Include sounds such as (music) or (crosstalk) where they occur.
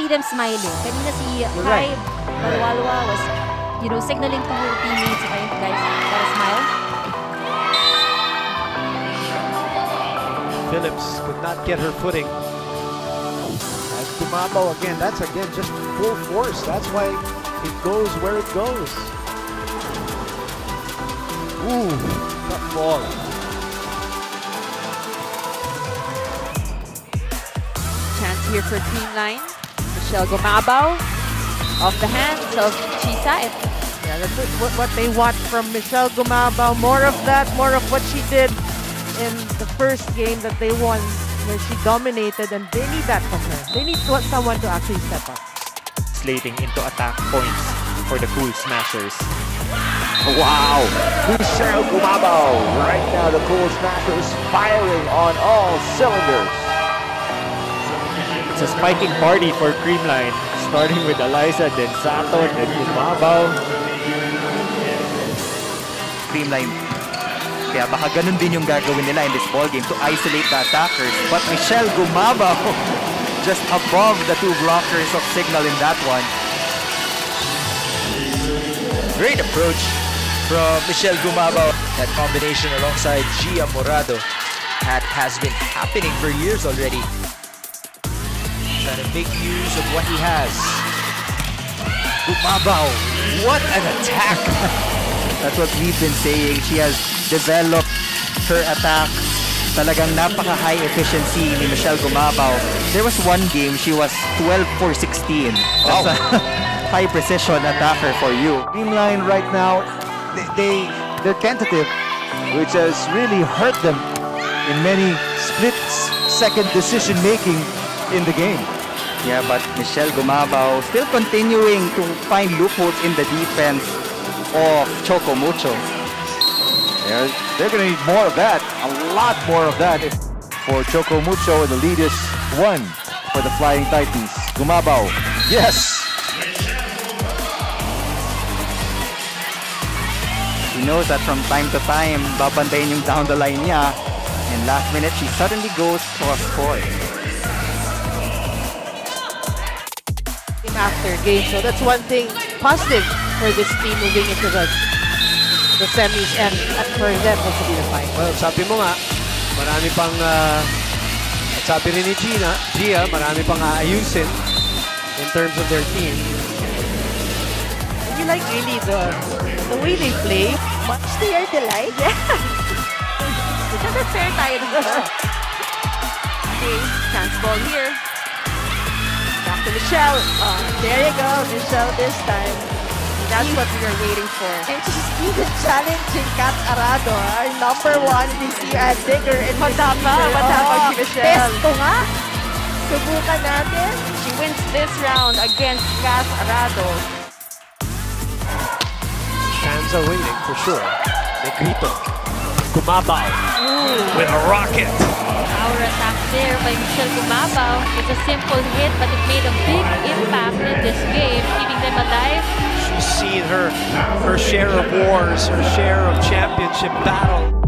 see them smiling. Kanina si You're Kai right. Malwalwa was, you know, signaling to her teammates, okay, guys, gotta smile. Phillips could not get her footing. As Gumabao again, that's again just full force. That's why it goes where it goes. Ooh, tough ball. Chance here for Creamline. Michele Gumabao off the hands of Chisa. And Yeah, that's what, what, what they want from Michele Gumabao. More of that, more of what she did in the first game that they won, where she dominated, and they need that from her. They need to- someone to actually step up. Slating into attack points for the Cool Smashers. Wow, Michele Gumabao. Right now, the Cool Smashers firing on all cylinders. It's a spiking party for Creamline, starting with Alyssa, then Sato, then Gumabao. Creamline. Kaya baka ganun din yung gagawin nila in this ball game to isolate the attackers. But Michele Gumabao (laughs) just above the two blockers of Cignal in that one. Great approach from Michele Gumabao. That combination alongside Jia Morado that has been happening for years already. Trying to make use of what he has. Gumabao, what an attack! (laughs) That's what we've been saying. She has developed her attack. Talagang napaka-high efficiency ni Michele Gumabao. There was one game, she was 12 for 16. That's a (laughs) high precision attacker for you. Creamline right now, they, they they're tentative, which has really hurt them in many split second decision making in the game. Yeah, but Michele Gumabao still continuing to find loopholes in the defense of Choco Mucho. They're, they're going to need more of that, a lot more of that for Choco Mucho. The lead is one for the Flying Titans. Gumabao, yes. She knows that from time to time, babantayin yung down the line niya. And last minute, she suddenly goes cross after game. So that's one thing positive for this team moving into the the semis and for them also be the final. Well, sabi mo nga, marami pang, uh, sabi rin ni Gina, Jia, marami pang aayusin in terms of their team. You like really the the way they play. Much to your delight. Yeah. (laughs) Siyempre fair tayo (laughs) dun. Okay, chance ball here. Back to Michelle. Uh, There you go, Michelle this time. that's what we are waiting for. And she's even challenging Kath Arado, our number one this year at Digger in Matapa, matapang si Michelle. Testo nga. Subukan natin. She wins this round against Kath Arado. Fans are waiting for sure. Negrito. Gumabao with a rocket. Power attack there by Michele Gumabao. It's a simple hit, but it made a big impact in this game, keeping them alive. She's seen her her share of wars, her share of championship battle.